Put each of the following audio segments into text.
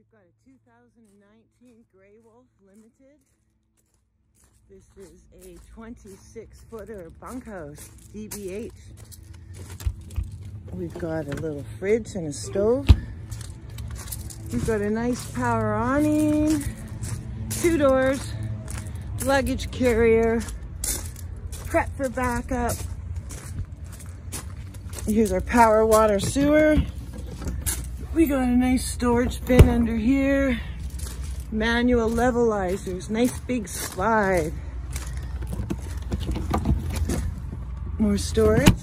We've got a 2019 Grey Wolf Limited. This is a 26 footer bunkhouse, DBH. We've got a little fridge and a stove. We've got a nice power awning, two doors, luggage carrier, prep for backup. Here's our power water sewer. We got a nice storage bin under here. Manual levelizers, nice big slide. More storage.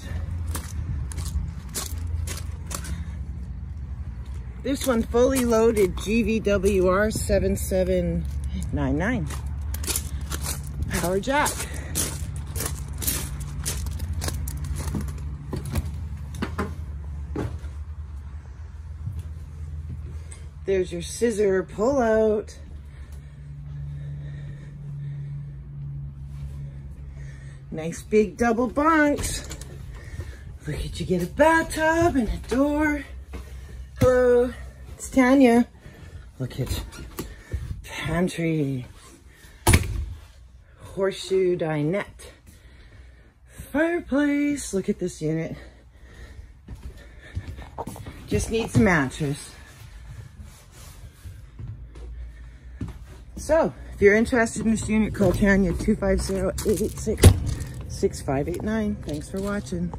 This one fully loaded GVWR 7799. Power jack. There's your scissor pull out. Nice big double bunks. Look at you get a bathtub and a door. Hello, it's Tanya. Look at pantry, horseshoe dinette, fireplace. Look at this unit. Just needs a mattress. So, if you're interested in this unit, call Tanya 250-886-6589. Thanks for watching.